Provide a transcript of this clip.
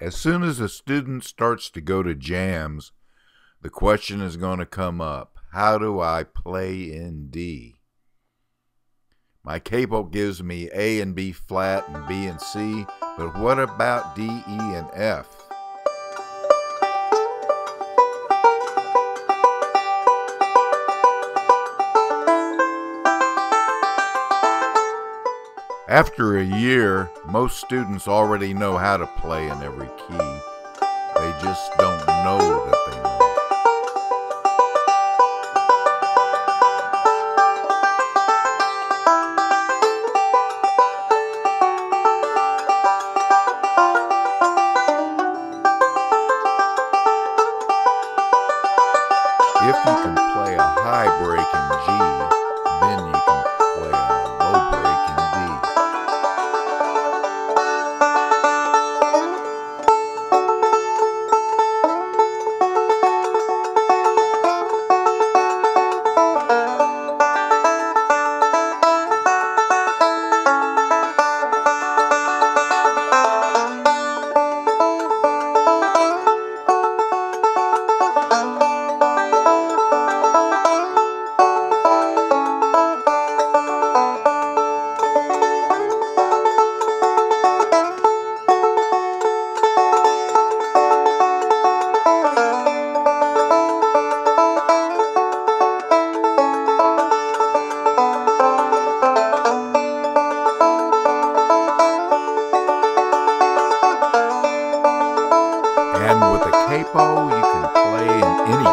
As soon as a student starts to go to jams, the question is going to come up how do I play in D? My capo gives me A and B flat and B and C, but what about D, E, and F? After a year, most students already know how to play in every key. They just don't know that they know. If you can play a high break in G, And with a capo, you can play in any